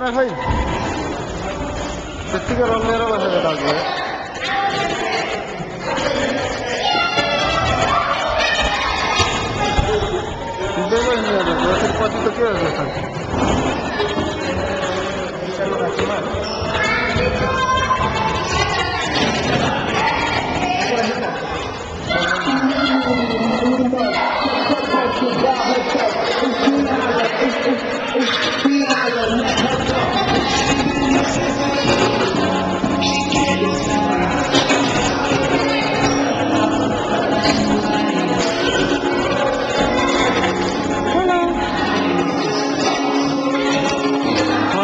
খারাপ হয় সত্যিকার অন্যেরও বাসাতে ডাকবে দেবেন নিয়ে যাবে ওষুধপাতি তো কে আছে Come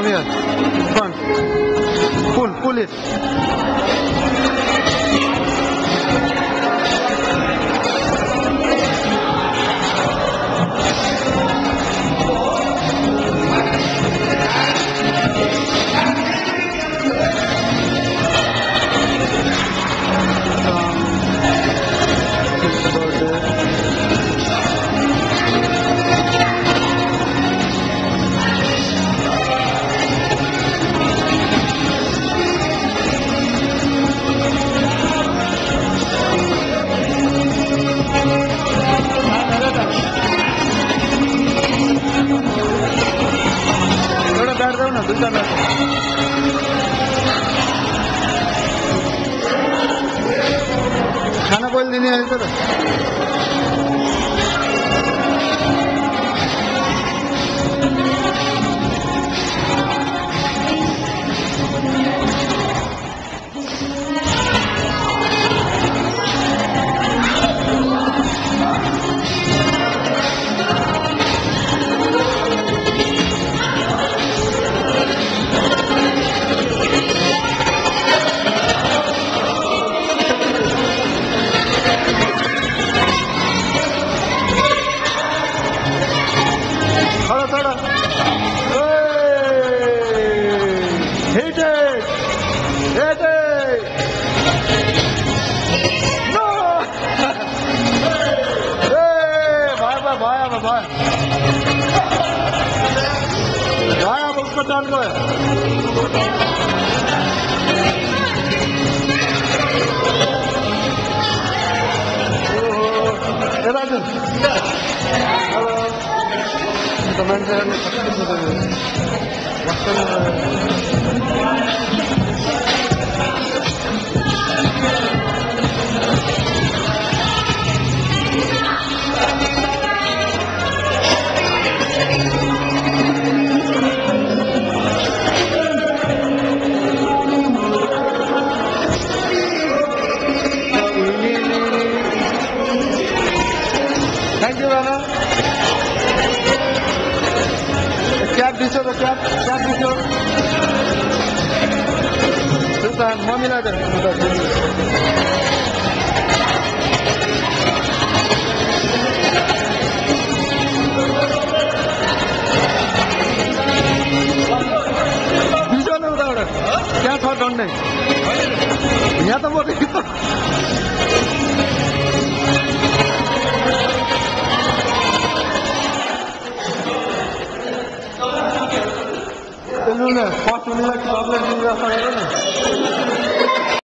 here. Come. Pull, pull it. দুটো নদী খানা বল দিনে আসবে भाई भाई आप उसको टाइम दो राजन हेलो कमेंट तो वक्त तो Thank you, Anna. Cap this or cap, cap this or. Sultan, mommy later. क्या थॉट ऑन नहीं यहाँ तो बहुत Fortunate, fortunate, fortunate, fortunate.